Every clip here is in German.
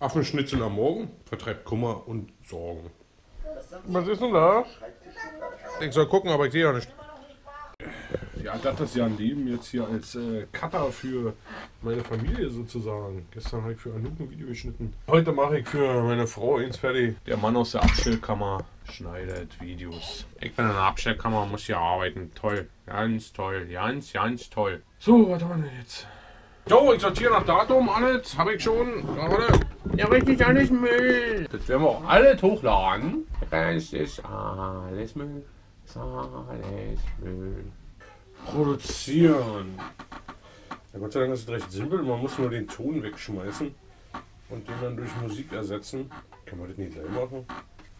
Affenschnitzel am Morgen vertreibt Kummer und Sorgen. Was ist denn da? Ich soll gucken, aber ich sehe ja nicht. Ja, das ist ja ein Leben jetzt hier als äh, Cutter für meine Familie sozusagen. Gestern habe ich für Anouk ein Video geschnitten. Heute mache ich für meine Frau eins fertig. Der Mann aus der Abstellkammer schneidet Videos. Ich bin in der Abstellkammer, muss hier arbeiten. Toll, ganz toll, ganz, ganz toll. So, was haben wir denn jetzt? So, ich sortiere nach Datum, alles habe ich schon. Warte. Ja, richtig, alles Müll. Das werden wir auch alles hochladen. Es ist alles Müll. Ist alles Müll. Produzieren. Ja, Gott sei Dank ist es recht simpel. Man muss nur den Ton wegschmeißen und den dann durch Musik ersetzen. Kann man das nicht selber machen?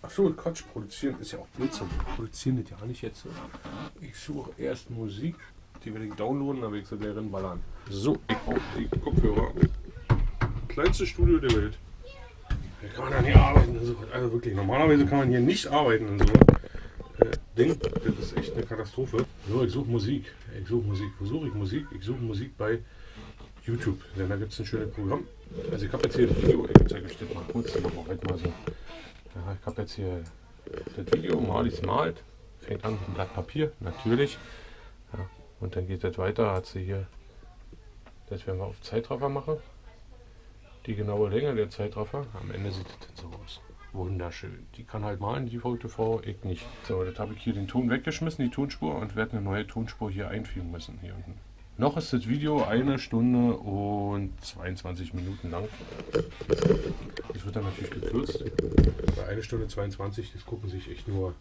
Achso, Quatsch, produzieren ist ja auch Blödsinn. Produzieren das ja nicht jetzt. so. Ich suche erst Musik, die werde ich downloaden, aber ich soll gleich ballern. So, ich brauche die Kopfhörer. Kleinste Studio der Welt. Hier kann man dann hier arbeiten. und so. Also wirklich, normalerweise kann man hier nicht arbeiten in so äh, Ding. Das ist echt eine Katastrophe. So, ich suche Musik. Ich suche Musik. Wo suche ich Musik? Ich suche Musik bei YouTube. Denn da gibt es ein schönes Programm. Also ich habe jetzt hier das Video, ich zeige euch das mal kurz, halt mal so. Ja, ich habe jetzt hier das Video, Marlies malt. Fängt an mit einem Blatt Papier, natürlich. Ja, und dann geht das weiter, hat sie hier, das werden wir auf Zeitraffer machen. Die genaue Länge der Zeitraffer. Am Ende sieht das dann so aus. Wunderschön. Die kann halt malen, die verrückte Frau, ich nicht. So, jetzt habe ich hier den Ton weggeschmissen, die Tonspur, und werde eine neue Tonspur hier einfügen müssen, hier unten. Noch ist das Video eine Stunde und 22 Minuten lang. Das wird dann natürlich gekürzt. Bei eine Stunde 22, das gucken sich echt nur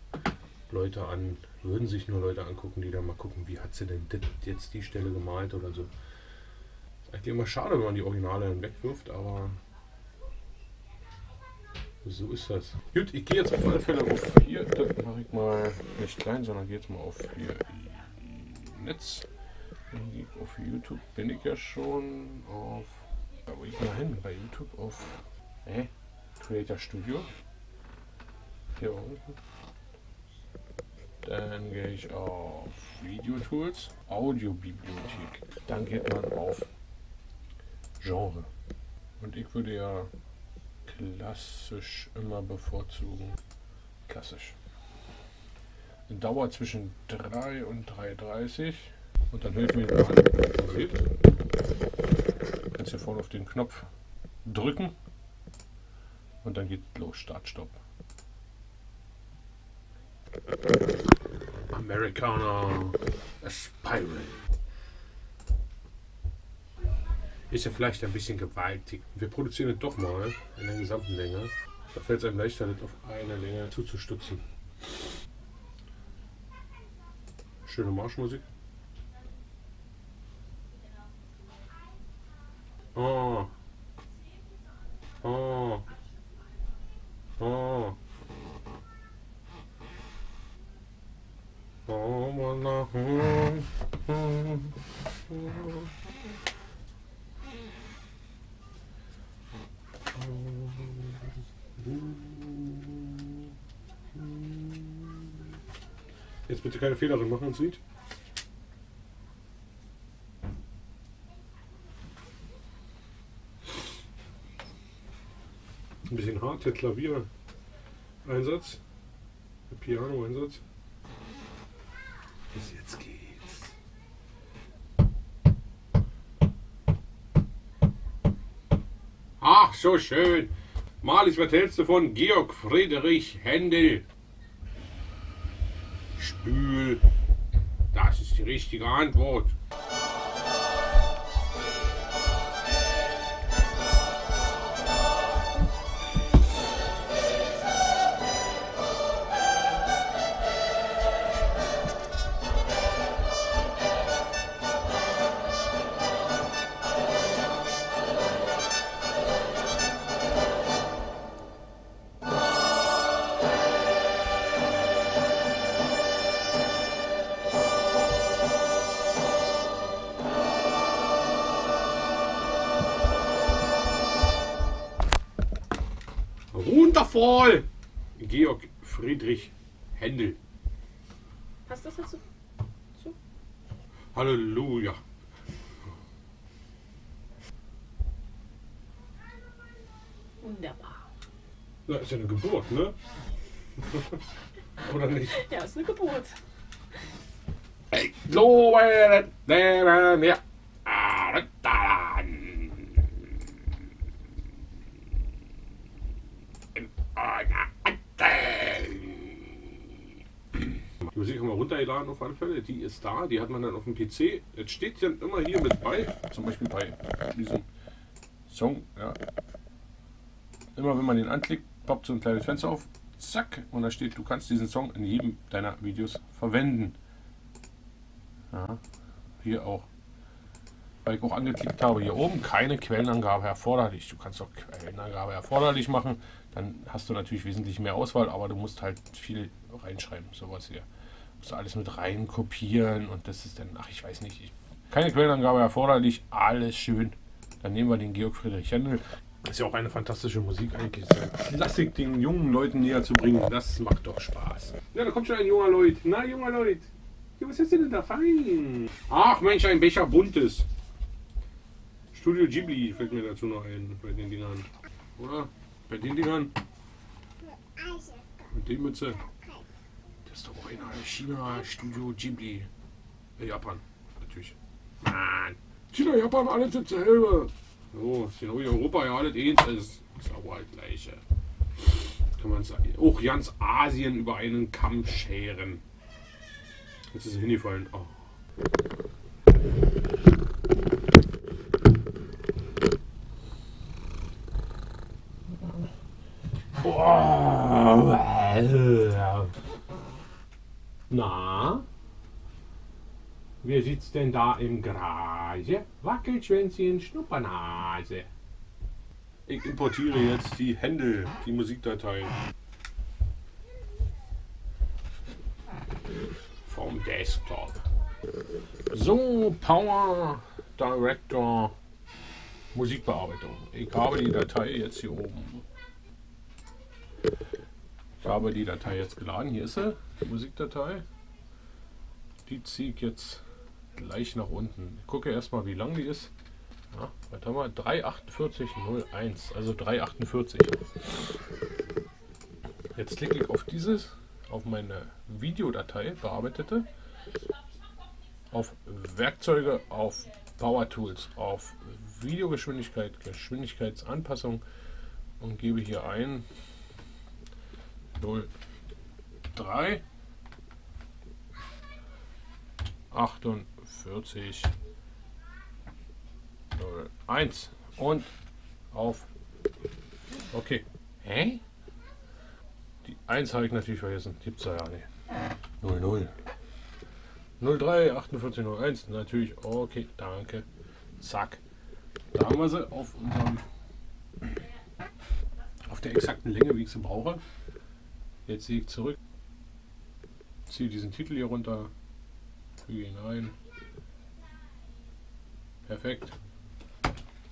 Leute an, würden sich nur Leute angucken, die dann mal gucken, wie hat sie denn jetzt die Stelle gemalt oder so. Eigentlich immer schade, wenn man die Originale dann wegwirft, aber so ist das. Gut, ich gehe jetzt auf alle Fälle auf hier, das mache ich mal nicht klein, sondern gehe jetzt mal auf hier Netz. Auf YouTube, bin ich ja schon auf, da wo ich mal hin, bei YouTube auf, hä? Creator Studio. Hier unten. Dann gehe ich auf Video Tools, Audiobibliothek. Dann geht man auf Genre. Und ich würde ja klassisch immer bevorzugen. Klassisch. Dauer zwischen 3 und 3,30. Und dann hört mir an, was passiert. Kannst hier vorne auf den Knopf drücken. Und dann geht los, Start, Stopp. Americana Aspiring. Ist ja vielleicht ein bisschen gewaltig. Wir produzieren es doch mal in der gesamten Länge. Da fällt es einem leichter, das auf eine Länge zuzustutzen. Schöne Marschmusik. Oh. Oh. Oh. Oh, oh, oh, Jetzt bitte keine Fehler drin machen ins Lied. Ein bisschen hart, der Klavier-Einsatz, der Piano-Einsatz. Bis jetzt geht's. Ach, so schön. Marlies, was hältst du von Georg Friedrich Händel? Spül. Das ist die richtige Antwort. Runterfall! Georg Friedrich Händel. Passt das dazu? Halleluja. Wunderbar. Na, ist ja eine Geburt, ne? Oder nicht? Ja, ist eine Geburt. Ich glaube, der mir. Die Wir runtergeladen auf alle Fälle. Die ist da, die hat man dann auf dem PC. Jetzt steht ja immer hier mit bei, zum Beispiel bei diesem Song. Ja. Immer wenn man den anklickt, poppt so ein kleines Fenster auf. Zack. Und da steht, du kannst diesen Song in jedem deiner Videos verwenden. Ja, hier auch. Weil ich auch angeklickt habe, hier oben keine Quellenangabe erforderlich. Du kannst auch Quellenangabe erforderlich machen. Dann hast du natürlich wesentlich mehr Auswahl, aber du musst halt viel reinschreiben. Sowas hier. Du musst alles mit rein kopieren und das ist dann, ach ich weiß nicht. Ich, keine Quellenangabe erforderlich, alles schön. Dann nehmen wir den Georg Friedrich Händel. Ist ja auch eine fantastische Musik eigentlich. So Klassik den jungen Leuten näher zu bringen, das macht doch Spaß. Ja, da kommt schon ein junger Leut. Na, junger Leut. Ja, was ist denn da fein? Ach Mensch, ein Becher buntes. Studio Ghibli fällt mir dazu noch ein, bei den Dingern. Oder? Bei den Dingern? Mit dem Mütze. Ist doch original China Studio Ghibli. Japan, natürlich. Mann. China, Japan, alles dasselbe. So, ist in Europa ja alles eins ist. Ist aber halt gleiche. Kann man sagen. Auch ganz Asien über einen Kamm scheren. Jetzt ist er hingefallen. Oh. Na? Sitzt denn da im Grase? Wackelschwänzchen, Schnuppernase. Ich importiere jetzt die Händel, die Musikdateien. Vom Desktop. So, Power Director Musikbearbeitung. Ich habe die Datei jetzt hier oben. Ich habe die Datei jetzt geladen. Hier ist sie, die Musikdatei. Die ziehe ich jetzt gleich nach unten. Ich gucke erstmal, wie lang die ist. Ja, was haben wir? 34801, also 348. Jetzt klicke ich auf dieses, auf meine Videodatei, bearbeitete, auf Werkzeuge, auf Power Tools, auf Videogeschwindigkeit, Geschwindigkeitsanpassung und gebe hier ein 03 48 01 und auf. Okay. Hä? Die 1 habe ich natürlich vergessen. Gibt es ja nicht. 00 03 48 01 natürlich. Okay danke. Zack. Da haben wir sie auf unserem auf der exakten Länge wie ich sie brauche. Jetzt sehe ich zurück, ziehe diesen Titel hier runter, füge ihn ein. Perfekt.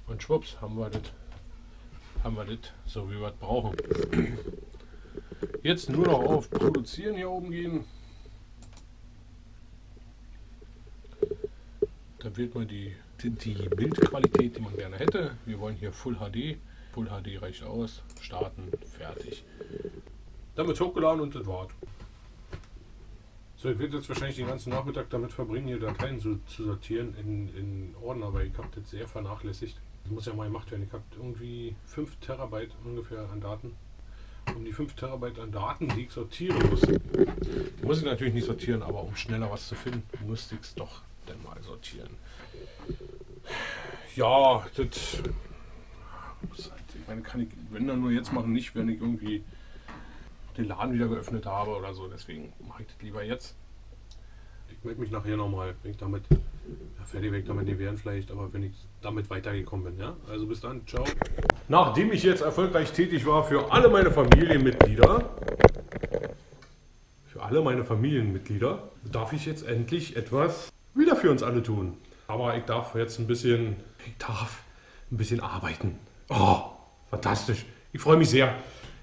Und schwupps, haben wir das, haben wir das so wie wir es brauchen. Jetzt nur noch auf Produzieren hier oben gehen. Dann wählt man die, die, Bildqualität, die man gerne hätte. Wir wollen hier Full HD. Full HD reicht aus. Starten, fertig. Dann wird hochgeladen und das war's. So, ich werde jetzt wahrscheinlich den ganzen Nachmittag damit verbringen, hier Dateien zu, zu sortieren in, in Ordner, weil ich habe das sehr vernachlässigt. Das muss ja mal gemacht werden. Ich habe irgendwie 5 Terabyte ungefähr an Daten. Um die 5 Terabyte an Daten, die ich sortieren muss. Die muss ich natürlich nicht sortieren, aber um schneller was zu finden, müsste ich es doch dann mal sortieren. Ja, das. Ich meine, kann ich, wenn dann nur jetzt machen, nicht, wenn ich irgendwie den Laden wieder geöffnet habe oder so. Deswegen mache ich das lieber jetzt. Ich melde mich nachher nochmal, wenn ich damit ja, fertig weg damit nicht werden vielleicht, aber wenn ich damit weitergekommen bin. Ja? Also bis dann, ciao. Nachdem ich jetzt erfolgreich tätig war für alle meine Familienmitglieder, für alle meine Familienmitglieder, darf ich jetzt endlich etwas wieder für uns alle tun. Aber ich darf jetzt ein bisschen, ich darf ein bisschen arbeiten. Oh, fantastisch. Ich freue mich sehr.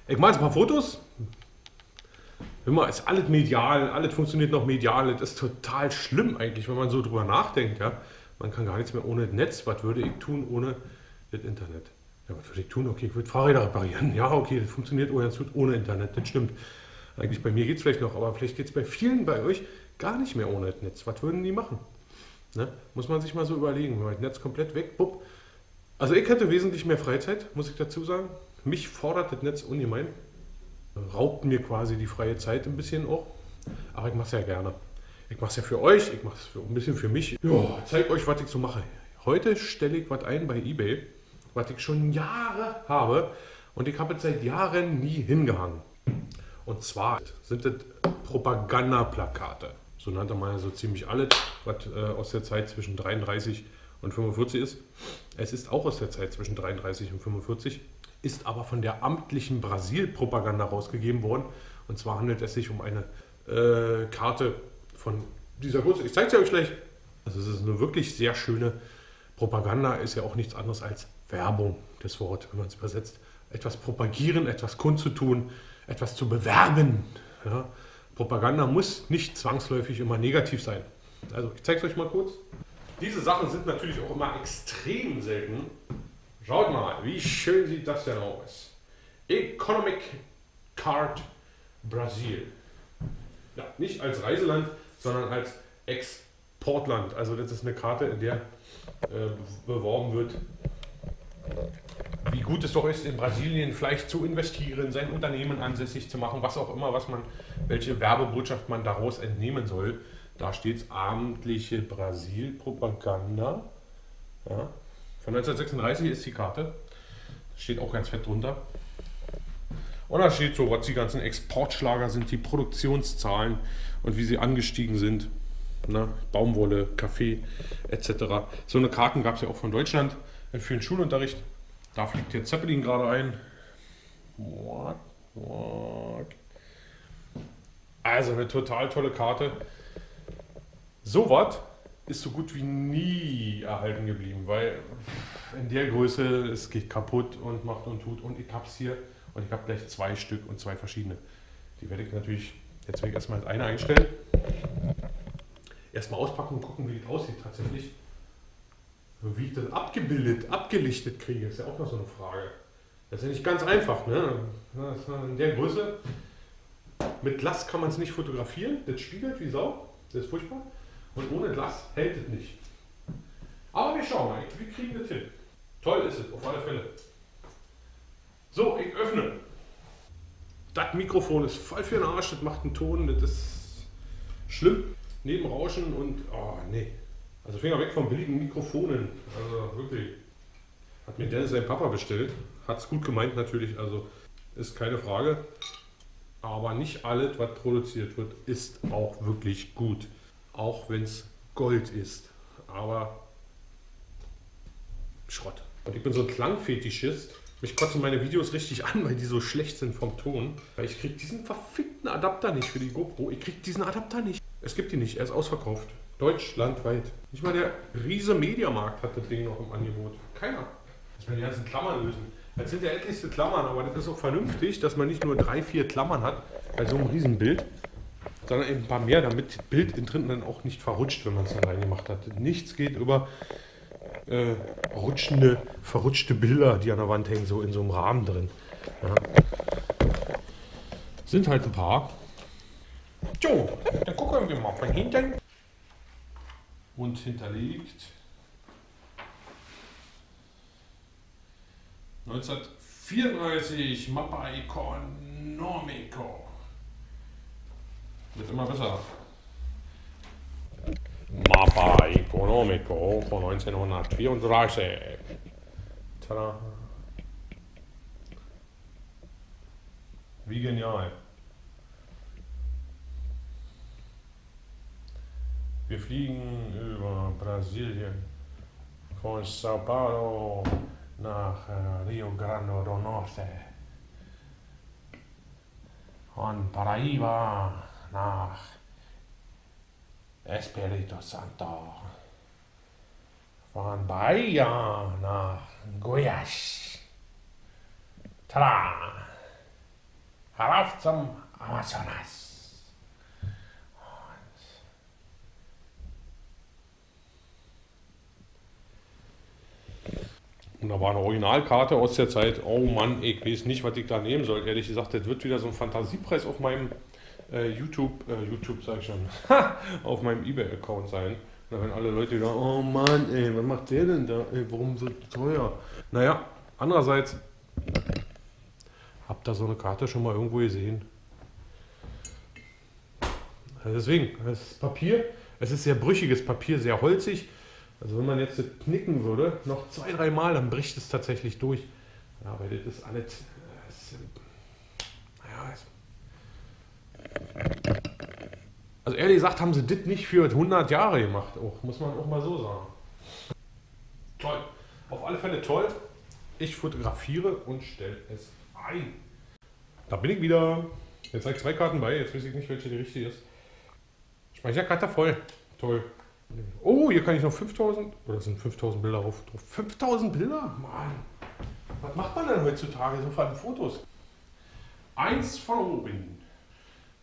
Ich mache jetzt ein paar Fotos, Immer ist alles medial, alles funktioniert noch medial. Das ist total schlimm eigentlich, wenn man so drüber nachdenkt. Ja? Man kann gar nichts mehr ohne das Netz. Was würde ich tun ohne das Internet? Ja, was würde ich tun? Okay, ich würde Fahrräder reparieren. Ja, okay, das funktioniert ohne Internet, das stimmt. Eigentlich bei mir geht es vielleicht noch, aber vielleicht geht es bei vielen bei euch gar nicht mehr ohne das Netz. Was würden die machen? Ne? Muss man sich mal so überlegen. Wenn das Netz komplett weg, bupp. Also ich hätte wesentlich mehr Freizeit, muss ich dazu sagen. Mich fordert das Netz ungemein. Raubt mir quasi die freie Zeit ein bisschen auch. Aber ich mache es ja gerne. Ich mache es ja für euch, ich mache es ein bisschen für mich. Ja, zeig euch, was ich so mache. Heute stelle ich was ein bei eBay, was ich schon Jahre habe und ich habe es seit Jahren nie hingehangen. Und zwar sind das Propagandaplakate. So nannte man ja so ziemlich alles, was äh, aus der Zeit zwischen 33 und 45 ist. Es ist auch aus der Zeit zwischen 33 und 45, ist aber von der amtlichen Brasil-Propaganda rausgegeben worden. Und zwar handelt es sich um eine äh, Karte von dieser Größe. Ich zeige es euch gleich. Also es ist eine wirklich sehr schöne Propaganda, ist ja auch nichts anderes als Werbung, das Wort, wenn man es übersetzt. Etwas propagieren, etwas kundzutun, etwas zu bewerben. Ja. Propaganda muss nicht zwangsläufig immer negativ sein. Also ich zeige es euch mal kurz. Diese Sachen sind natürlich auch immer extrem selten. Schaut mal, wie schön sieht das denn aus. Economic Card Brasil. Ja, nicht als Reiseland, sondern als Exportland. Also das ist eine Karte, in der äh, beworben wird, wie gut es doch ist, in Brasilien vielleicht zu investieren, sein Unternehmen ansässig zu machen, was auch immer, was man, welche Werbebotschaft man daraus entnehmen soll. Da steht es abendliche Brasil-Propaganda. Ja. Von 1936 ist die Karte. Steht auch ganz fett drunter. Und da steht so, was die ganzen Exportschlager sind, die Produktionszahlen und wie sie angestiegen sind. Na, Baumwolle, Kaffee etc. So eine Karten gab es ja auch von Deutschland für den Schulunterricht. Da fliegt jetzt Zeppelin gerade ein. What? What? Also eine total tolle Karte. So was ist so gut wie nie erhalten geblieben, weil in der Größe es geht kaputt und macht und tut. Und ich habe es hier und ich habe gleich zwei Stück und zwei verschiedene. Die werde ich natürlich jetzt werde ich erstmal als eine einstellen. Erstmal auspacken und gucken, wie das aussieht tatsächlich. Wie ich das abgebildet, abgelichtet kriege, ist ja auch noch so eine Frage. Das ist ja nicht ganz einfach, ne? In der Größe. Mit Glas kann man es nicht fotografieren, das spiegelt wie Sau, das ist furchtbar. Und ohne Glas hält es nicht. Aber wir schauen mal, wir kriegen das hin. Toll ist es, auf alle Fälle. So, ich öffne. Das Mikrofon ist voll für den Arsch, das macht einen Ton, das ist schlimm. Neben Rauschen und, oh nee. Also Finger weg von billigen Mikrofonen. Also wirklich. Hat mir Dennis sein Papa bestellt. Hat es gut gemeint natürlich, also ist keine Frage. Aber nicht alles, was produziert wird, ist auch wirklich gut. Auch wenn es Gold ist. Aber Schrott. Und ich bin so ein Klangfetischist. Mich kotzen meine Videos richtig an, weil die so schlecht sind vom Ton. Weil ich krieg diesen verfickten Adapter nicht für die GoPro. Ich krieg diesen Adapter nicht. Es gibt ihn nicht, er ist ausverkauft. Deutschlandweit. Nicht mal der riese Mediamarkt hat das Ding noch im Angebot. Keiner. Dass wir die ganzen Klammern lösen. Das sind ja etlichste Klammern, aber das ist auch vernünftig, dass man nicht nur drei, vier Klammern hat bei so einem Riesenbild, sondern eben ein paar mehr, damit das Bild in drin dann auch nicht verrutscht, wenn man es dann reingemacht hat. Nichts geht über äh, rutschende, verrutschte Bilder, die an der Wand hängen, so in so einem Rahmen drin. Ja. Sind halt ein paar. So, dann gucken wir mal von hinten. Und hinterlegt 1934 Mappa Economico. Wird immer besser. Mappa Economico von 1934. Tada. Wie genial. Wir fliegen über Brasilien von Sao Paulo nach äh, Rio Grande do Norte. Von Paraíba nach Espírito Santo. Von Bahia nach Goiás. Tada! Herauf zum Amazonas. Und da war eine Originalkarte aus der Zeit. Oh Mann, ich weiß nicht, was ich da nehmen soll. Ehrlich gesagt, das wird wieder so ein Fantasiepreis auf meinem äh, YouTube, äh, YouTube sag ich schon, auf meinem Ebay-Account sein. Da werden alle Leute wieder, oh Mann, ey, was macht der denn da? Ey, warum so teuer? Naja, andererseits, habt ihr so eine Karte schon mal irgendwo gesehen? Also deswegen, das Papier, es ist sehr brüchiges Papier, sehr holzig. Also wenn man jetzt knicken würde, noch zwei, drei Mal, dann bricht es tatsächlich durch. Ja, weil das ist alles. Das, es, also ehrlich gesagt haben sie das nicht für 100 Jahre gemacht, auch, muss man auch mal so sagen. Toll. Auf alle Fälle toll. Ich fotografiere und stelle es ein. Da bin ich wieder. Jetzt habe ich zwei Karten bei, jetzt weiß ich nicht, welche die richtige ist. Speicherkarte voll. Toll. Oh, hier kann ich noch 5000. Oder sind 5000 Bilder drauf? 5000 Bilder? Mann. Was macht man denn heutzutage so allem Fotos? Eins von oben.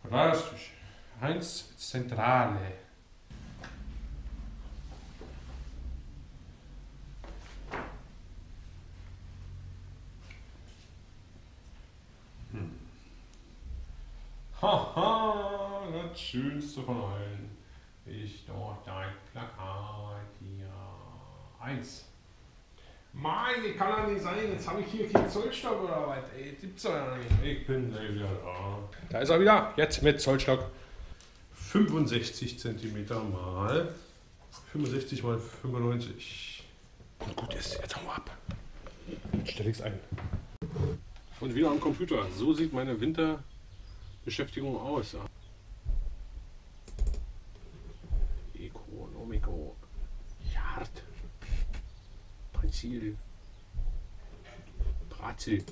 Rastisch. Eins Zentrale. Hm. Haha, das Schönste von allen ist doch dein Plakat hier. Eins. Meine, kann doch nicht sein. Jetzt habe ich hier keinen Zollstock oder was. Ey, gibt's doch ja nicht. Ich bin gleich wieder da. Da ist er wieder. Jetzt mit Zollstock. 65 cm mal 65 mal 95. Und gut ist, jetzt hauen wir ab. Jetzt stelle ich es ein. Und wieder am Computer. So sieht meine Winterbeschäftigung aus. Economico. Yard. Prinzil. Bratzel.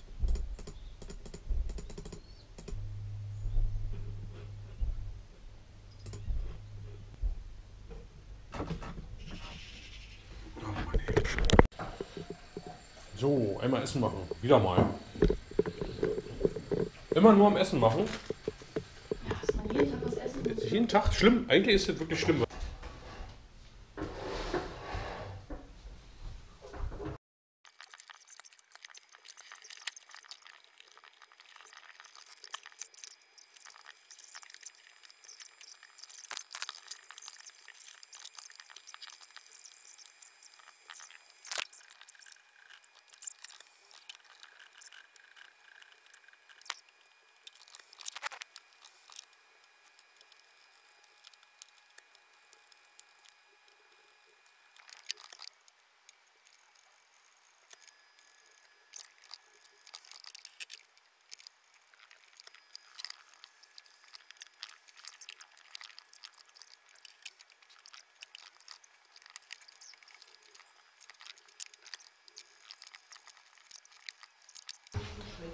So, einmal Essen machen. Wieder mal. Immer nur am Essen machen. Ja, jeden Tag was essen. Jeden Tag schlimm. Eigentlich ist das wirklich schlimm.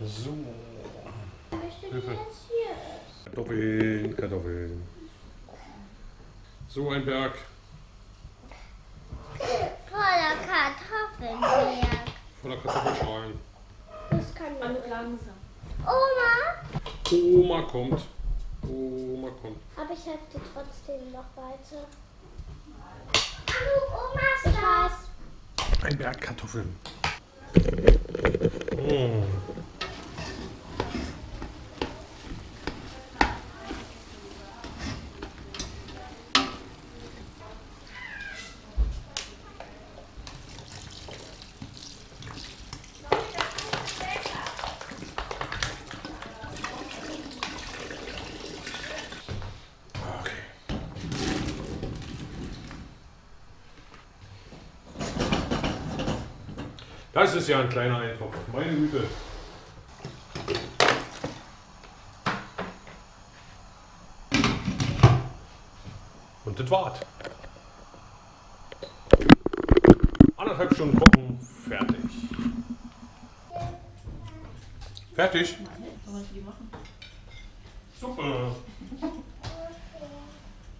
So. Hilfe. Kartoffeln, Kartoffeln. So ein Berg Voller Kartoffeln hier. voller Kartoffelschalen. Das kann Man langsam. Oma, Oma kommt. Oma kommt. aber ich helfe dir trotzdem noch weiter. Hallo, Oma ist. Ein Berg Kartoffeln. Mm. Das ist ja ein kleiner Eintopf. Meine Güte. Und das war's. Anderthalb Stunden kochen, fertig. Fertig. Was die machen? Suppe.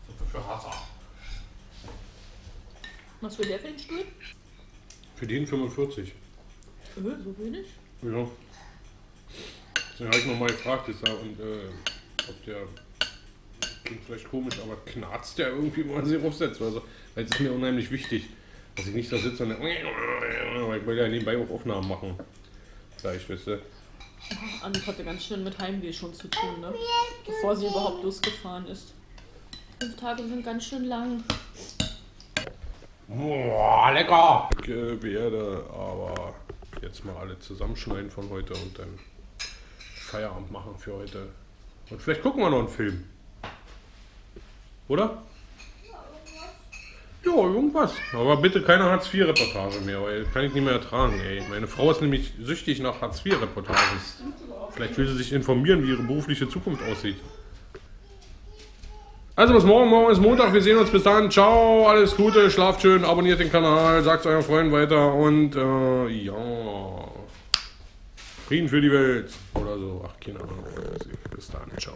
Suppe für Hasser. Was für der für den Stuhl? Für den 45. Äh, so wenig? Ja. Den habe ich nochmal gefragt ist er, und äh, ob der klingt vielleicht komisch, aber knarzt der irgendwie, wenn man sie aufsetzt. Also, weil es ist mir unheimlich wichtig, Dass ich nicht da sitze und weil ich will ja nebenbei auch Aufnahmen machen. Gleich, wisst ihr. Annik hatte ganz schön mit Heimweh schon zu tun, ne? Bevor sie überhaupt losgefahren ist. Fünf Tage sind ganz schön lang. Boah, lecker! Ich äh, werde aber jetzt mal alle zusammenschneiden von heute und dann Feierabend machen für heute. Und vielleicht gucken wir noch einen Film. Oder? Ja, irgendwas. Aber bitte keine Hartz-IV-Reportage mehr, weil kann ich nicht mehr ertragen, ey. Meine Frau ist nämlich süchtig nach Hartz-IV-Reportagen. Vielleicht will sie sich informieren, wie ihre berufliche Zukunft aussieht. Also bis morgen, morgen ist Montag, wir sehen uns bis dann. Ciao, alles Gute, schlaft schön, abonniert den Kanal, sagt euren Freunden weiter und äh, ja. Frieden für die Welt oder so. Ach, keine Ahnung. Bis dann, ciao.